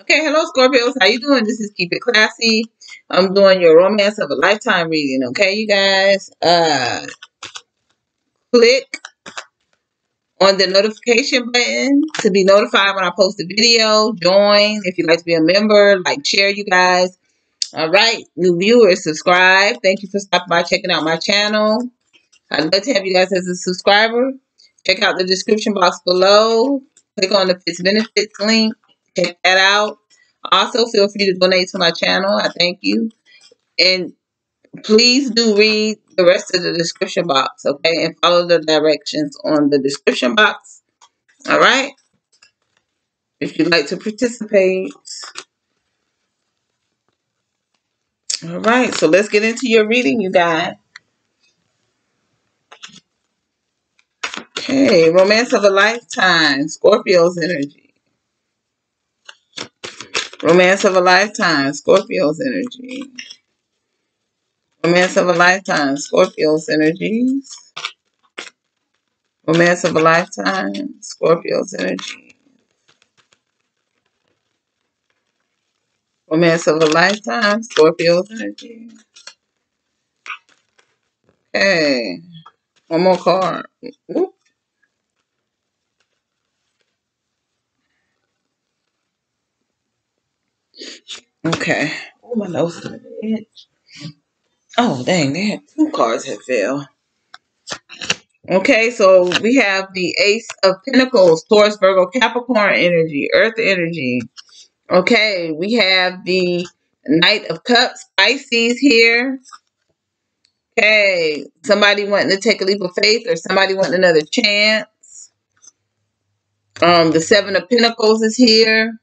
Okay, hello Scorpios. How you doing? This is Keep It Classy. I'm doing your romance of a lifetime reading. Okay, you guys. Uh, click on the notification button to be notified when I post a video. Join if you'd like to be a member. Like, share, you guys. All right, new viewers, subscribe. Thank you for stopping by, checking out my channel. I'd love to have you guys as a subscriber. Check out the description box below. Click on the Fits Benefits link. Check that out. Also, feel free to donate to my channel. I thank you. And please do read the rest of the description box, okay? And follow the directions on the description box. All right? If you'd like to participate. All right, so let's get into your reading, you guys. Okay, romance of a lifetime, Scorpio's energy. Romance of a lifetime, Scorpio's energy. Romance of a lifetime, Scorpio's energies. Romance of a lifetime, Scorpio's energy. Romance of a lifetime, Scorpio's energy. Okay. One more card. Okay. Oh, my nose is. Oh, dang, they had two cards had fell. Okay, so we have the Ace of Pentacles, Taurus, Virgo, Capricorn energy, Earth energy. Okay, we have the Knight of Cups, Pisces here. Okay, somebody wanting to take a leap of faith or somebody wanting another chance. Um, the Seven of Pentacles is here.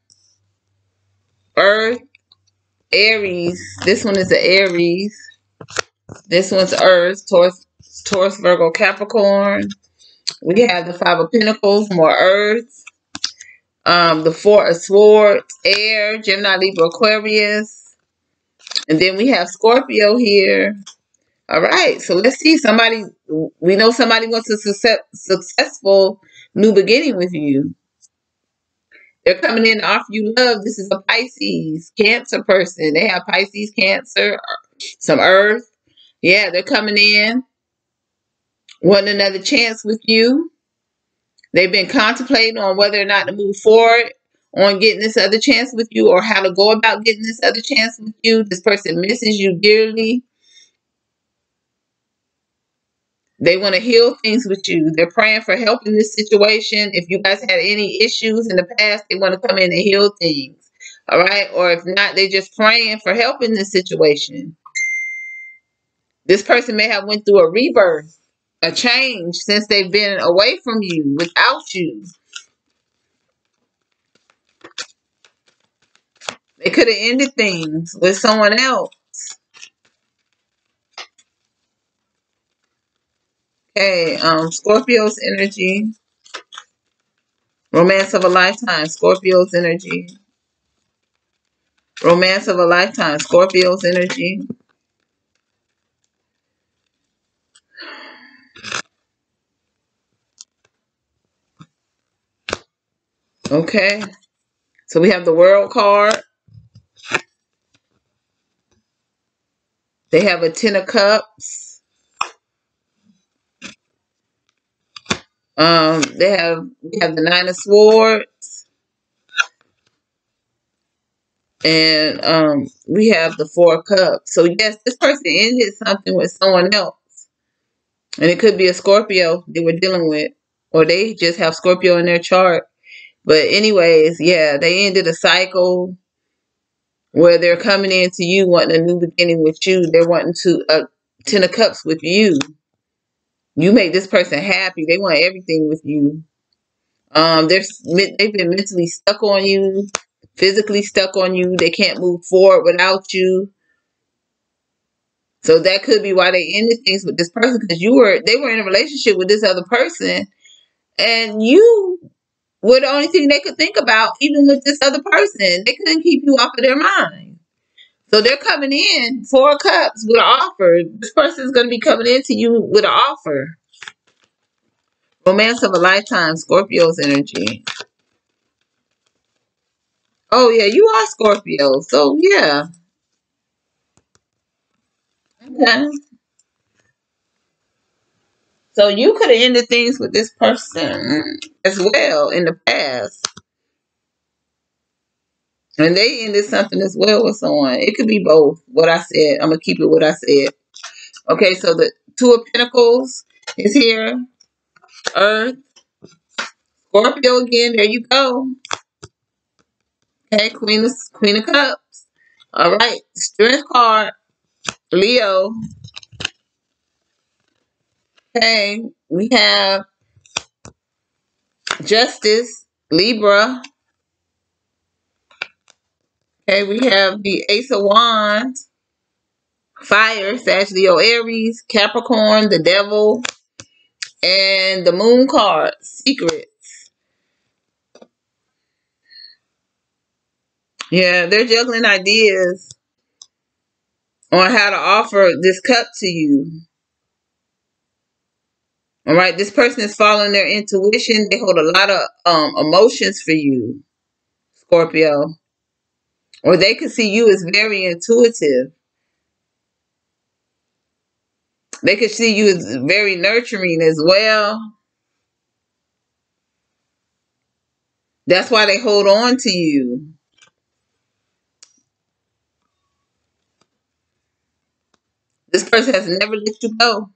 Earth, Aries. This one is the Aries. This one's Earth, Taurus, Taurus, Virgo, Capricorn. We have the Five of Pentacles, more Earth. Um, the Four of Swords, Air, Gemini, Libra, Aquarius. And then we have Scorpio here. All right, so let's see. Somebody, we know somebody wants a success, successful new beginning with you. They're coming in to offer you love. This is a Pisces, Cancer person. They have Pisces, Cancer, some Earth. Yeah, they're coming in. Want another chance with you. They've been contemplating on whether or not to move forward on getting this other chance with you or how to go about getting this other chance with you. This person misses you dearly. They want to heal things with you. They're praying for help in this situation. If you guys had any issues in the past, they want to come in and heal things. All right? Or if not, they're just praying for help in this situation. This person may have went through a rebirth, a change since they've been away from you, without you. They could have ended things with someone else. Okay, um, Scorpio's energy. Romance of a lifetime, Scorpio's energy. Romance of a lifetime, Scorpio's energy. Okay, so we have the World card. They have a Ten of Cups. Um, they have we have the Nine of Swords. And um, we have the Four Cups. So yes, this person ended something with someone else. And it could be a Scorpio they were dealing with. Or they just have Scorpio in their chart. But anyways, yeah, they ended a cycle where they're coming into you wanting a new beginning with you. They're wanting to uh, Ten of Cups with you. You make this person happy. They want everything with you. Um, they're they've been mentally stuck on you, physically stuck on you. They can't move forward without you. So that could be why they ended things with this person because you were they were in a relationship with this other person, and you were the only thing they could think about, even with this other person. They couldn't keep you off of their mind. So they're coming in four cups with an offer. This person is going to be coming into you with an offer. Romance of a lifetime, Scorpio's energy. Oh yeah, you are Scorpio. So yeah. Okay. So you could have ended things with this person as well in the past. And they ended something as well with someone. It could be both. What I said. I'm gonna keep it what I said. Okay, so the two of pentacles is here. Earth. Scorpio again. There you go. Okay, Queen of Queen of Cups. All right, Strength card. Leo. Okay, we have Justice, Libra. Okay, we have the Ace of Wands, Fire, Sag, Leo, Aries, Capricorn, the Devil, and the Moon card, Secrets. Yeah, they're juggling ideas on how to offer this cup to you. All right, this person is following their intuition. They hold a lot of um, emotions for you, Scorpio. Or they could see you as very intuitive. They could see you as very nurturing as well. That's why they hold on to you. This person has never let you go.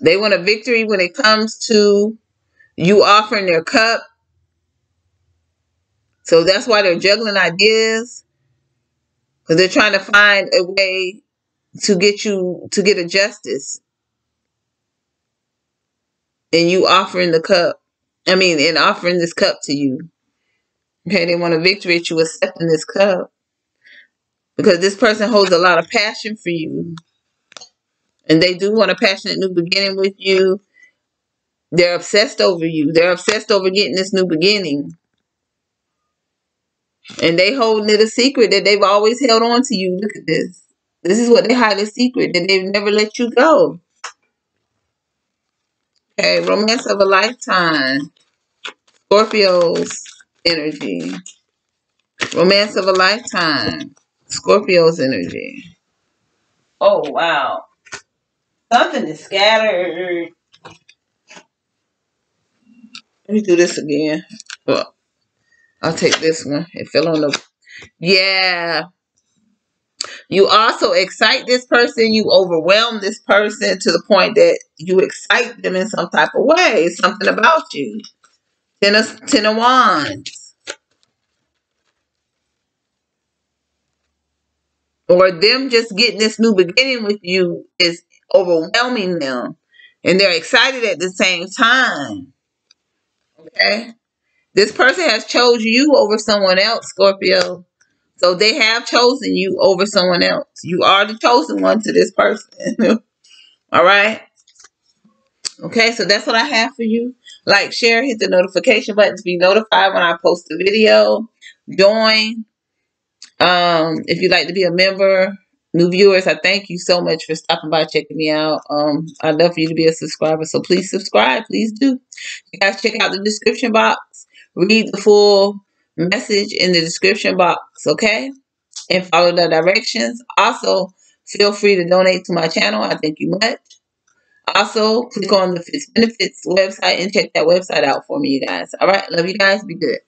They want a victory when it comes to you offering their cup. So that's why they're juggling ideas. Because they're trying to find a way to get you to get a justice. And you offering the cup. I mean, and offering this cup to you. Okay, they want a victory at you accepting this cup. Because this person holds a lot of passion for you. And they do want a passionate new beginning with you. They're obsessed over you. They're obsessed over getting this new beginning. And they holding it a secret that they've always held on to you. Look at this. This is what they hide a secret that they've never let you go. Okay, romance of a lifetime. Scorpio's energy. Romance of a lifetime. Scorpio's energy. Oh, wow. Something is scattered. Let me do this again. Well, I'll take this one. It fell on the... Yeah. You also excite this person. You overwhelm this person to the point that you excite them in some type of way. Something about you. Ten of, ten of Wands. Or them just getting this new beginning with you is overwhelming them. And they're excited at the same time. Okay? This person has chose you over someone else, Scorpio. So they have chosen you over someone else. You are the chosen one to this person. All right? Okay, so that's what I have for you. Like, share, hit the notification button to be notified when I post a video. Join. Um, if you'd like to be a member, new viewers, I thank you so much for stopping by, checking me out. Um, I'd love for you to be a subscriber, so please subscribe. Please do. You guys check out the description box. Read the full message in the description box, okay? And follow the directions. Also, feel free to donate to my channel. I thank you much. Also, click on the Fitz Benefits website and check that website out for me, you guys. All right. Love you guys. Be good.